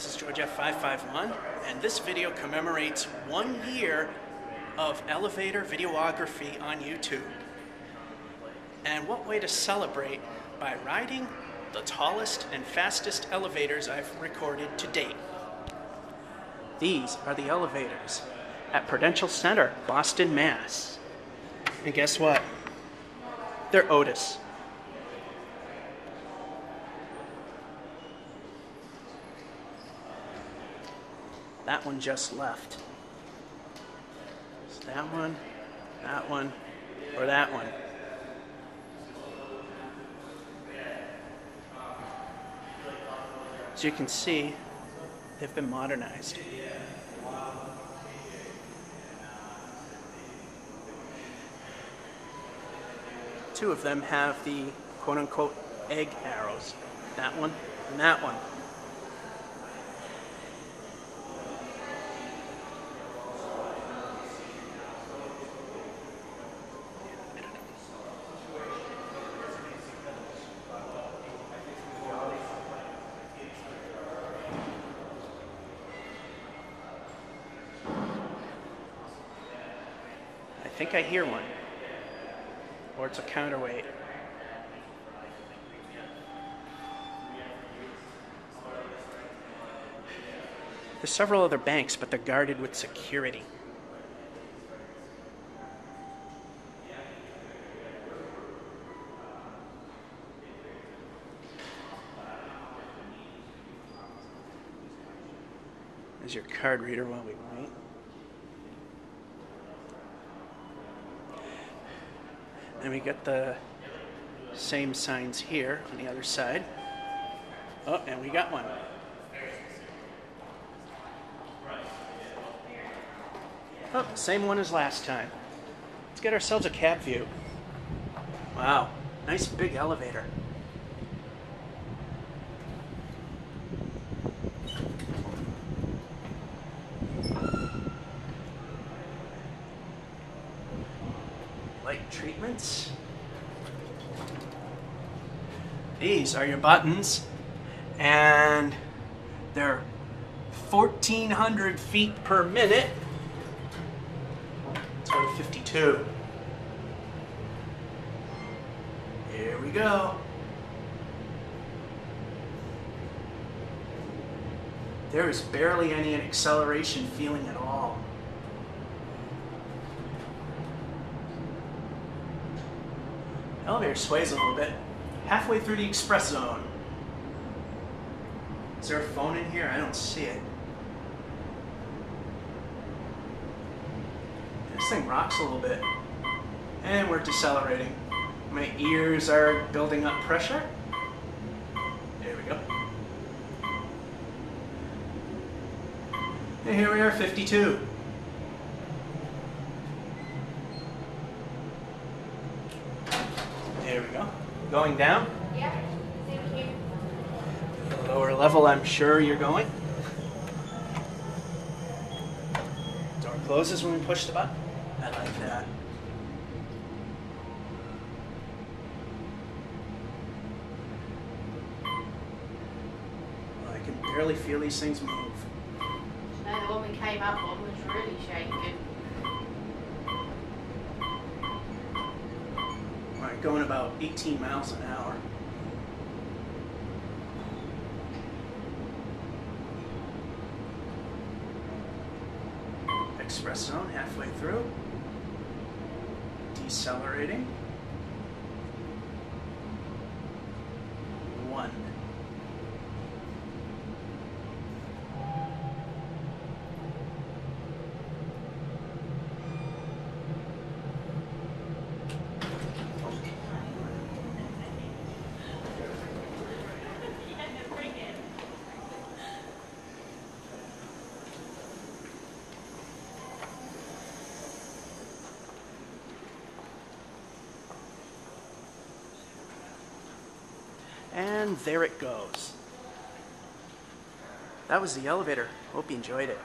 This is George F551, and this video commemorates one year of elevator videography on YouTube. And what way to celebrate by riding the tallest and fastest elevators I've recorded to date. These are the elevators at Prudential Center, Boston, Mass. And guess what? They're Otis. That one just left. It's that one, that one, or that one. As you can see, they've been modernized. Two of them have the quote unquote egg arrows. That one and that one. I think I hear one. Or it's a counterweight. There's several other banks, but they're guarded with security. There's your card reader while we wait. And we got the same signs here on the other side. Oh, and we got one. Oh, same one as last time. Let's get ourselves a cab view. Wow, nice big elevator. Light treatments. These are your buttons, and they're 1400 feet per minute. Let's go to 52. Here we go. There is barely any acceleration feeling at all. Elevator sways a little bit. Halfway through the express zone. Is there a phone in here? I don't see it. This thing rocks a little bit. And we're decelerating. My ears are building up pressure. There we go. And here we are, 52. There we go. Going down. Yeah, thank you. The lower level, I'm sure you're going. Door closes when we push the button. I like that. I can barely feel these things move. No, the one we came up on was really shaking. Right, going about 18 miles an hour. Express zone halfway through. Decelerating. One. And there it goes. That was the elevator. Hope you enjoyed it.